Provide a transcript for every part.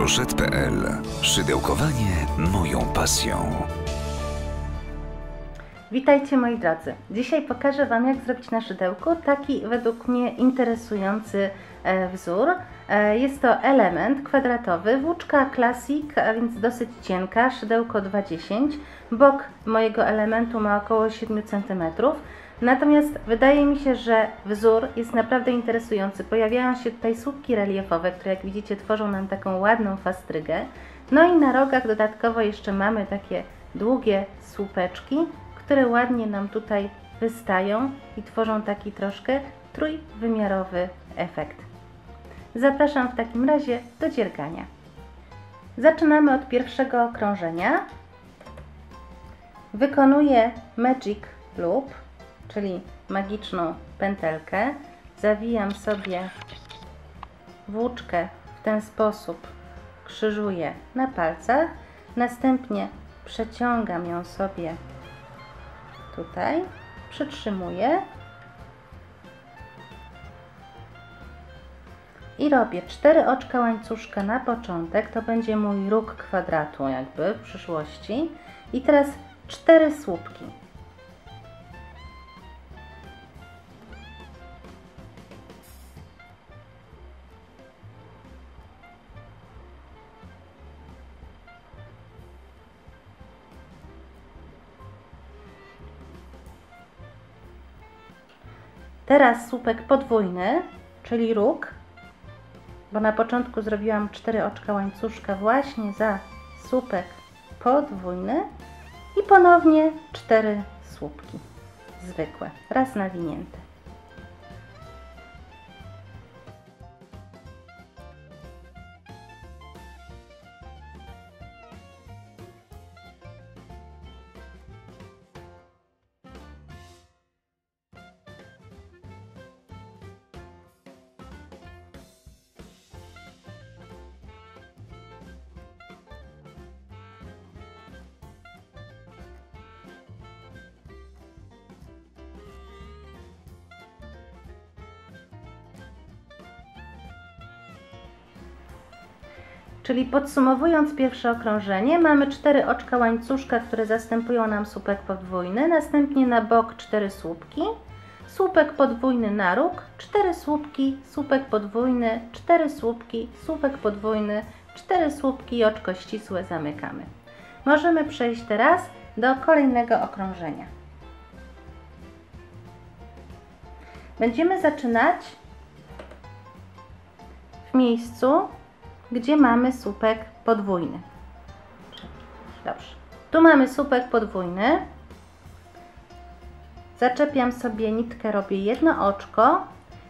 Roszet.pl. Szydełkowanie moją pasją. Witajcie moi drodzy. Dzisiaj pokażę Wam jak zrobić na szydełku taki według mnie interesujący e, wzór. E, Jest to element kwadratowy, włóczka Classic, a więc dosyć cienka, szydełko 2,10. Bok mojego elementu ma około 7 cm. Natomiast wydaje mi się, że wzór jest naprawdę interesujący. Pojawiają się tutaj słupki reliefowe, które jak widzicie tworzą nam taką ładną fastrygę. No i na rogach dodatkowo jeszcze mamy takie długie słupeczki, które ładnie nam tutaj wystają i tworzą taki troszkę trójwymiarowy efekt. Zapraszam w takim razie do dziergania. Zaczynamy od pierwszego okrążenia. Wykonuję Magic Loop, czyli magiczną pętelkę. Zawijam sobie włóczkę w ten sposób, krzyżuję na palcach, następnie przeciągam ją sobie tutaj, przytrzymuję i robię cztery oczka łańcuszka na początek, to będzie mój róg kwadratu jakby w przyszłości i teraz cztery słupki. Teraz słupek podwójny, czyli róg, bo na początku zrobiłam 4 oczka łańcuszka właśnie za słupek podwójny i ponownie 4 słupki zwykłe, raz nawinięte. Czyli podsumowując pierwsze okrążenie, mamy cztery oczka łańcuszka, które zastępują nam słupek podwójny, następnie na bok cztery słupki, słupek podwójny na róg, cztery słupki, słupek podwójny, cztery słupki, słupek podwójny, cztery słupki i oczko ścisłe zamykamy. Możemy przejść teraz do kolejnego okrążenia. Będziemy zaczynać w miejscu, gdzie mamy słupek podwójny. Dobrze. Tu mamy słupek podwójny. Zaczepiam sobie nitkę, robię jedno oczko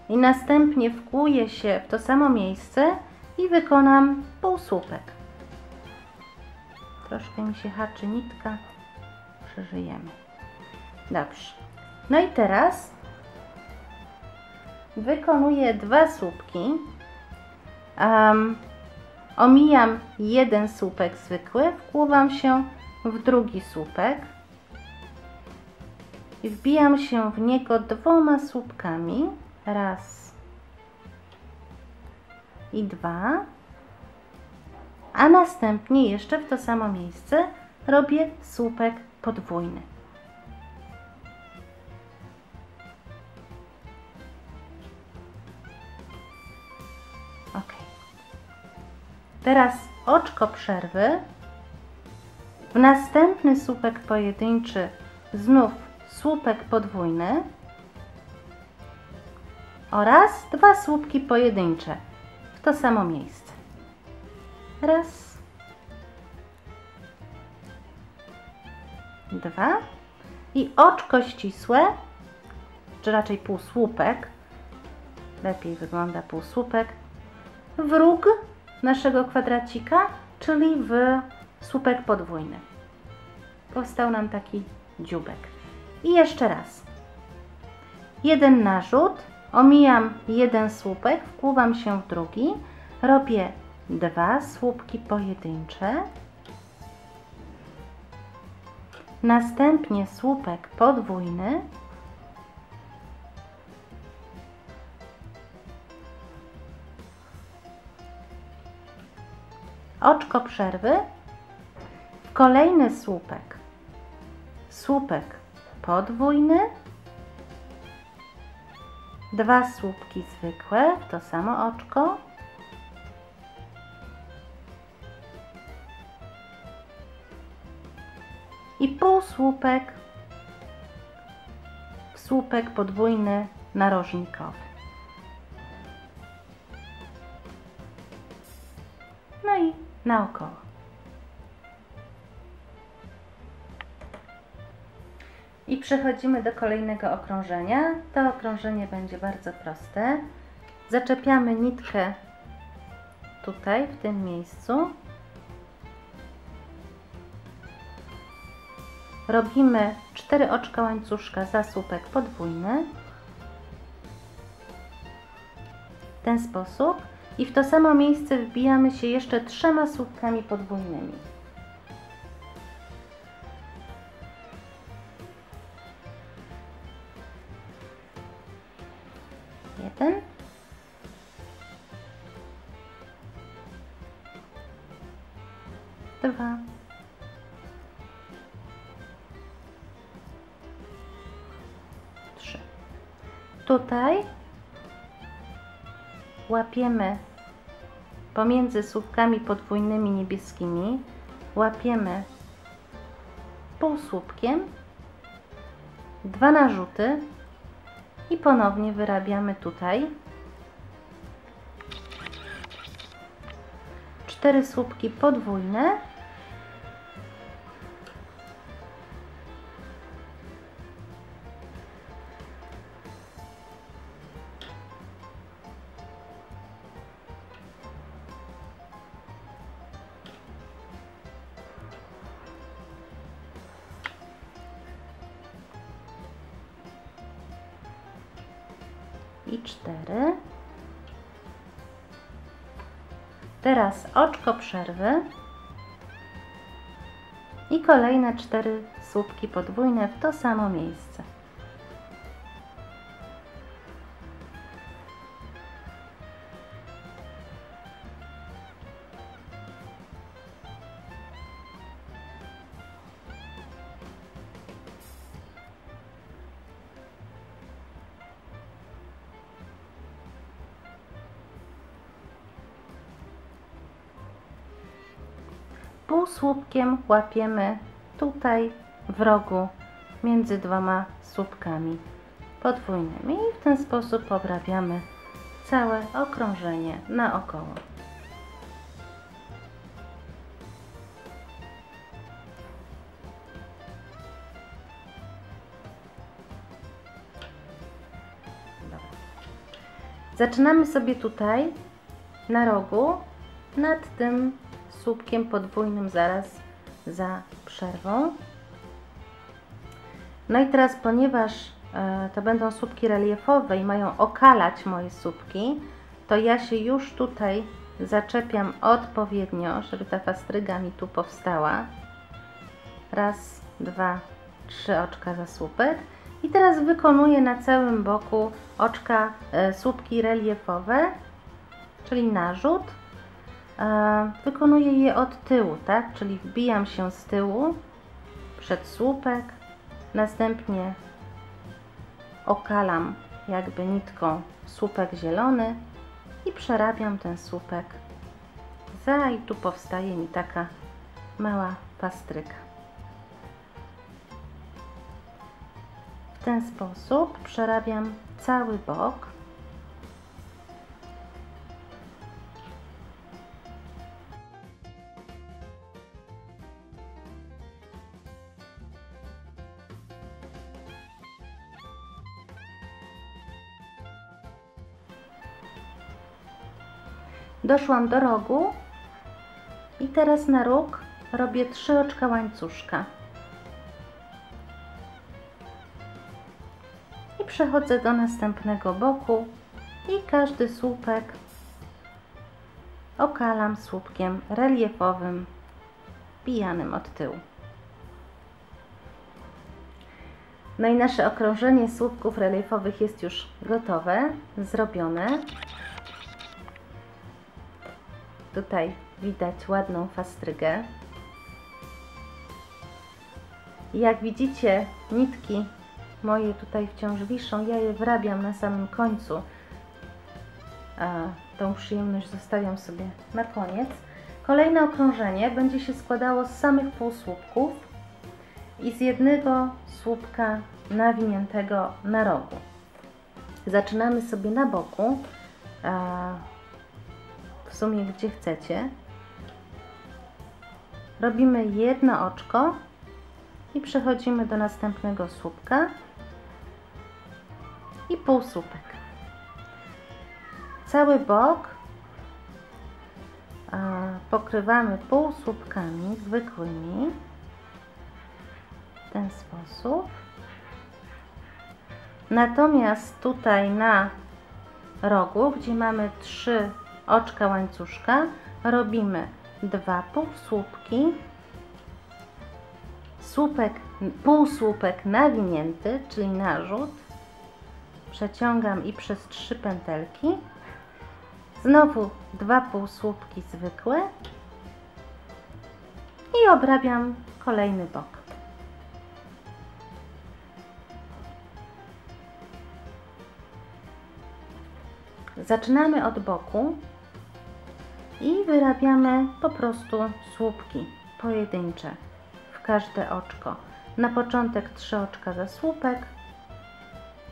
i następnie wkłuję się w to samo miejsce i wykonam półsłupek. Troszkę mi się haczy nitka. Przeżyjemy. Dobrze. No i teraz wykonuję dwa słupki. Um, Omijam jeden słupek zwykły, wkłuwam się w drugi słupek i wbijam się w niego dwoma słupkami. Raz i dwa. A następnie jeszcze w to samo miejsce robię słupek podwójny. Teraz oczko przerwy. W następny słupek pojedynczy znów słupek podwójny oraz dwa słupki pojedyncze w to samo miejsce. Raz, dwa i oczko ścisłe, czy raczej półsłupek, lepiej wygląda półsłupek, w róg naszego kwadracika, czyli w słupek podwójny. Powstał nam taki dziubek. I jeszcze raz. Jeden narzut, omijam jeden słupek, wkłuwam się w drugi, robię dwa słupki pojedyncze, następnie słupek podwójny, oczko przerwy, kolejny słupek, słupek podwójny, dwa słupki zwykłe w to samo oczko, i półsłupek słupek podwójny narożnikowy. Naokoło. I przechodzimy do kolejnego okrążenia. To okrążenie będzie bardzo proste. Zaczepiamy nitkę tutaj, w tym miejscu. Robimy 4 oczka łańcuszka za słupek podwójny. W ten sposób. I w to samo miejsce wbijamy się jeszcze trzema słupkami podwójnymi. Jeden. Dwa. Trzy. Tutaj łapiemy pomiędzy słupkami podwójnymi niebieskimi, łapiemy półsłupkiem, dwa narzuty i ponownie wyrabiamy tutaj cztery słupki podwójne Teraz oczko przerwy i kolejne cztery słupki podwójne w to samo miejsce. Półsłupkiem łapiemy tutaj w rogu między dwoma słupkami podwójnymi i w ten sposób obrabiamy całe okrążenie naokoło. Zaczynamy sobie tutaj na rogu nad tym słupkiem podwójnym zaraz za przerwą. No i teraz, ponieważ e, to będą słupki reliefowe i mają okalać moje słupki, to ja się już tutaj zaczepiam odpowiednio, żeby ta fastryga mi tu powstała. Raz, dwa, trzy oczka za słupek. I teraz wykonuję na całym boku oczka e, słupki reliefowe, czyli narzut wykonuję je od tyłu, tak? Czyli wbijam się z tyłu przed słupek, następnie okalam jakby nitką słupek zielony i przerabiam ten słupek za i tu powstaje mi taka mała pastryka. W ten sposób przerabiam cały bok doszłam do rogu i teraz na róg robię trzy oczka łańcuszka i przechodzę do następnego boku i każdy słupek okalam słupkiem reliefowym pijanym od tyłu. No i nasze okrążenie słupków reliefowych jest już gotowe, zrobione. Tutaj widać ładną fastrygę. Jak widzicie, nitki moje tutaj wciąż wiszą, ja je wrabiam na samym końcu. A tą przyjemność zostawiam sobie na koniec. Kolejne okrążenie będzie się składało z samych półsłupków i z jednego słupka nawiniętego na rogu. Zaczynamy sobie na boku, sumie gdzie chcecie. Robimy jedno oczko i przechodzimy do następnego słupka i półsłupek. Cały bok pokrywamy półsłupkami zwykłymi w ten sposób. Natomiast tutaj na rogu, gdzie mamy trzy oczka łańcuszka, robimy dwa półsłupki, słupek, półsłupek nawinięty, czyli narzut, przeciągam i przez trzy pętelki, znowu dwa półsłupki zwykłe. I obrabiam kolejny bok. Zaczynamy od boku i wyrabiamy po prostu słupki pojedyncze w każde oczko. Na początek trzy oczka za słupek,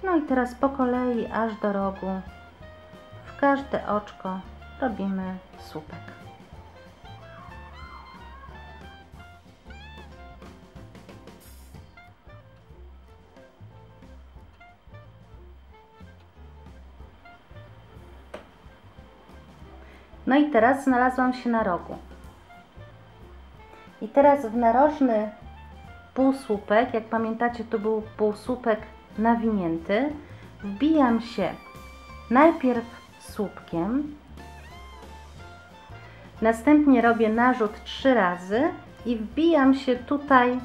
no i teraz po kolei aż do rogu w każde oczko robimy słupek. No i teraz znalazłam się na rogu. I teraz w narożny półsłupek, jak pamiętacie to był półsłupek nawinięty, wbijam się najpierw słupkiem, następnie robię narzut trzy razy i wbijam się tutaj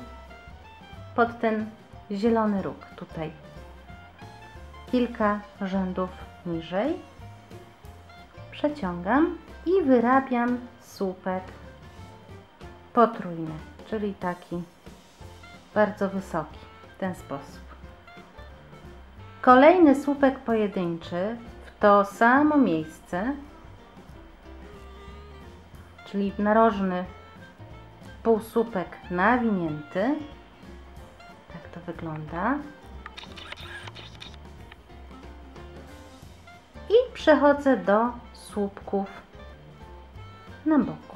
pod ten zielony róg, tutaj kilka rzędów niżej, przeciągam i wyrabiam słupek potrójny, czyli taki bardzo wysoki, w ten sposób. Kolejny słupek pojedynczy w to samo miejsce, czyli narożny półsłupek nawinięty. Tak to wygląda. I przechodzę do słupków na boku.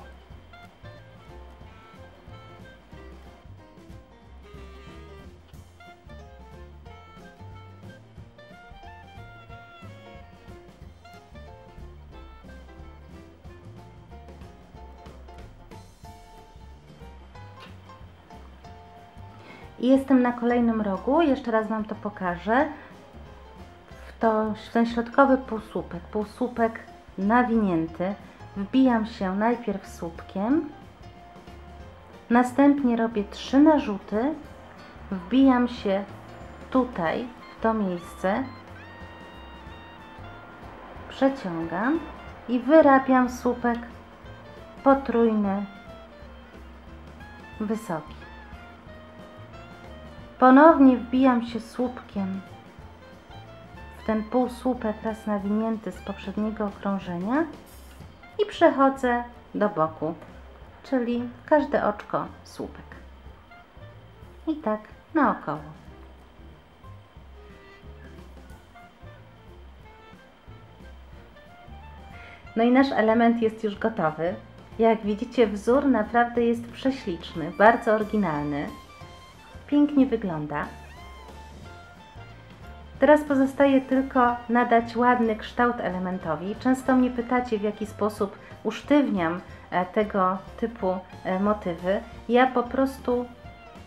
Jestem na kolejnym rogu, jeszcze raz Wam to pokażę. W, to, w ten środkowy półsłupek, półsłupek nawinięty, wbijam się najpierw słupkiem, następnie robię trzy narzuty, wbijam się tutaj, w to miejsce, przeciągam i wyrabiam słupek potrójny, wysoki. Ponownie wbijam się słupkiem w ten półsłupek raz nawinięty z poprzedniego okrążenia i przechodzę do boku, czyli każde oczko słupek. I tak naokoło. No i nasz element jest już gotowy. Jak widzicie, wzór naprawdę jest prześliczny, bardzo oryginalny. Pięknie wygląda. Teraz pozostaje tylko nadać ładny kształt elementowi. Często mnie pytacie, w jaki sposób usztywniam e, tego typu e, motywy. Ja po prostu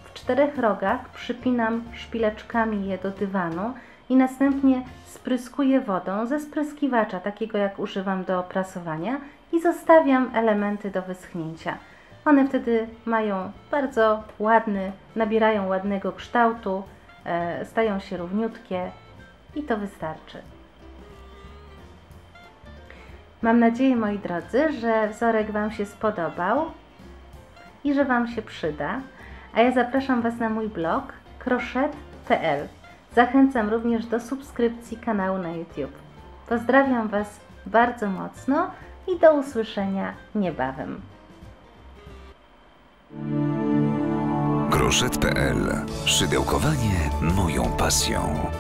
w czterech rogach przypinam szpileczkami je do dywanu i następnie spryskuję wodą ze spryskiwacza, takiego jak używam do prasowania i zostawiam elementy do wyschnięcia. One wtedy mają bardzo ładny, nabierają ładnego kształtu, stają się równiutkie i to wystarczy. Mam nadzieję, moi drodzy, że wzorek Wam się spodobał i że Wam się przyda. A ja zapraszam Was na mój blog crochet.pl. Zachęcam również do subskrypcji kanału na YouTube. Pozdrawiam Was bardzo mocno i do usłyszenia niebawem. Groszet.pl Szydełkowanie moją pasją.